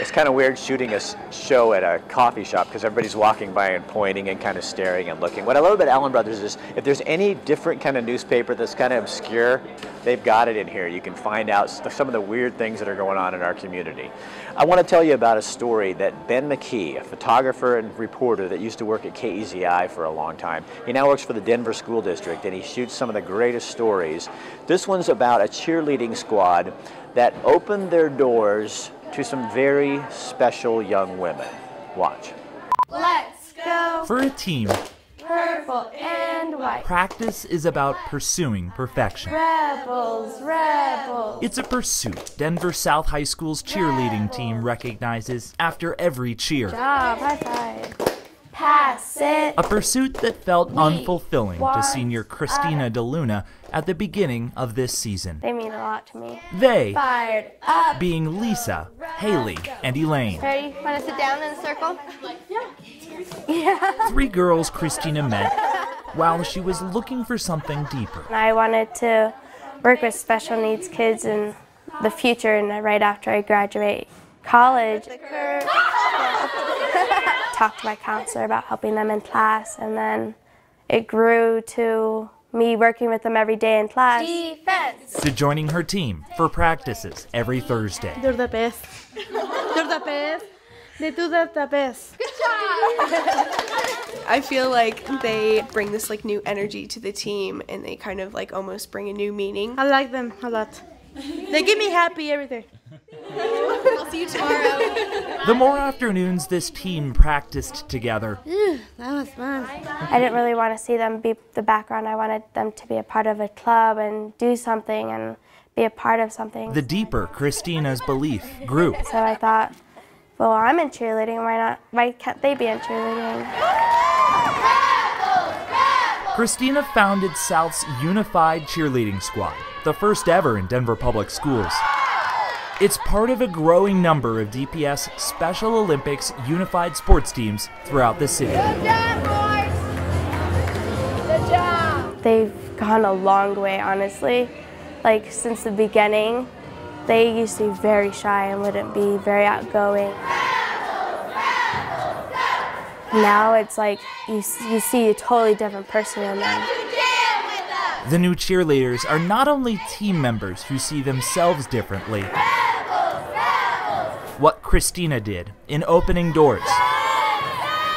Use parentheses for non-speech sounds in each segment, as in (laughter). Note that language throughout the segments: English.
It's kind of weird shooting a show at a coffee shop because everybody's walking by and pointing and kind of staring and looking. What I love about Allen Brothers is if there's any different kind of newspaper that's kind of obscure, they've got it in here. You can find out some of the weird things that are going on in our community. I want to tell you about a story that Ben McKee, a photographer and reporter that used to work at KEZI for a long time, he now works for the Denver School District and he shoots some of the greatest stories. This one's about a cheerleading squad that opened their doors to some very special young women. Watch. Let's go. For a team, purple and white. Practice is about pursuing perfection. Rebels, rebels. It's a pursuit Denver South High School's cheerleading rebels. team recognizes after every cheer. Job, high five. Pass it. A pursuit that felt unfulfilling to senior Christina uh, DeLuna at the beginning of this season. They mean a lot to me. They, Fired up. being Lisa, Haley, and Elaine. Ready? Want to sit down in a circle? Yeah. Yeah. Three girls Christina (laughs) met while she was looking for something deeper. I wanted to work with special needs kids in the future and right after I graduate college. (laughs) Talked to my counselor about helping them in class and then it grew to me working with them every day in class. Defense. To joining her team for practices every Thursday. They're the best. They're the best. They do that the best. Good job. I feel like they bring this like new energy to the team and they kind of like almost bring a new meaning. I like them a lot. They get me happy every day. I'll see you tomorrow. (laughs) The more afternoons this team practiced together. Ew, that was fun. I didn't really want to see them be the background. I wanted them to be a part of a club and do something and be a part of something. The deeper Christina's belief grew. So I thought, well, I'm in cheerleading. Why not? Why can't they be in cheerleading? Christina founded South's Unified Cheerleading Squad, the first ever in Denver Public Schools. It's part of a growing number of DPS Special Olympics unified sports teams throughout the city. Good job, boys. Good job. They've gone a long way, honestly. Like since the beginning, they used to be very shy and wouldn't be very outgoing. Now it's like you, you see a totally different person in them. The new cheerleaders are not only team members who see themselves differently, what Christina did in opening doors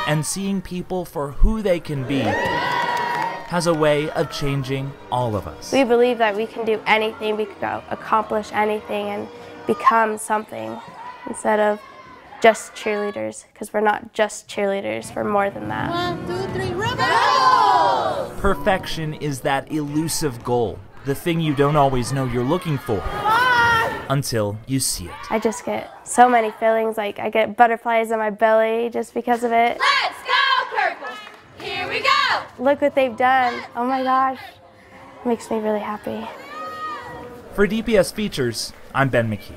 and seeing people for who they can be has a way of changing all of us. We believe that we can do anything, we can accomplish anything and become something instead of just cheerleaders, because we're not just cheerleaders, we're more than that. One, two, three, rebels! Perfection is that elusive goal, the thing you don't always know you're looking for until you see it. I just get so many feelings, like I get butterflies in my belly just because of it. Let's go, Purple! Here we go! Look what they've done. Oh my gosh. It makes me really happy. For DPS Features, I'm Ben McKee.